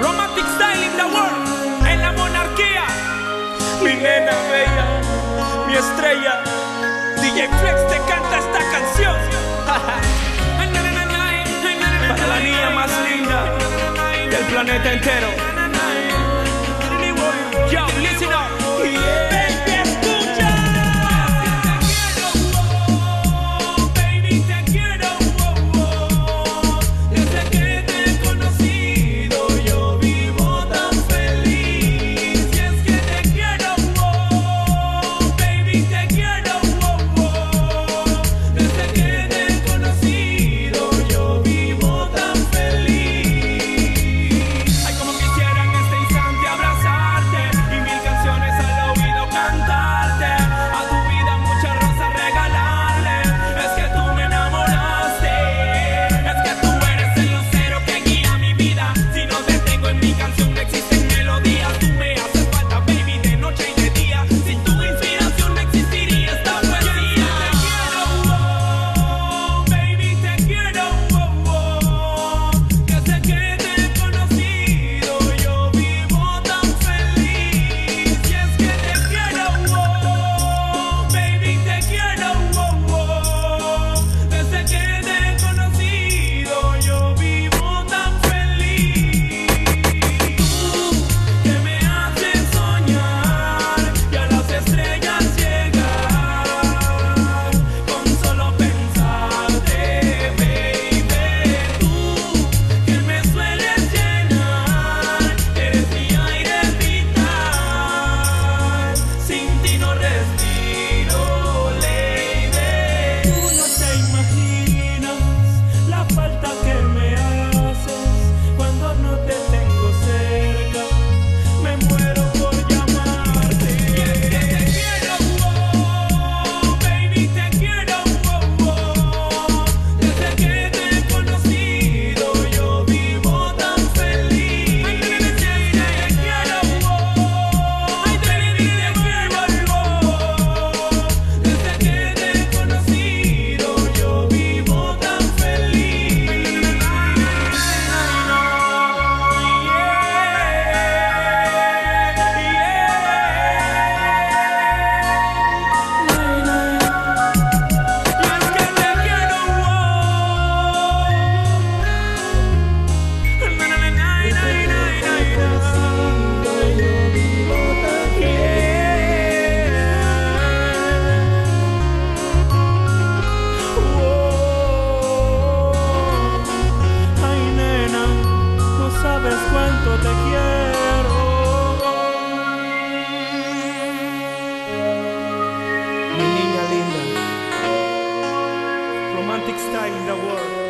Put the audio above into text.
Romantic style in the world, en la monarquía. Mi nena bella, mi estrella. DJ Flex te canta esta canción. Para la niña más linda del planeta entero. books time in the world.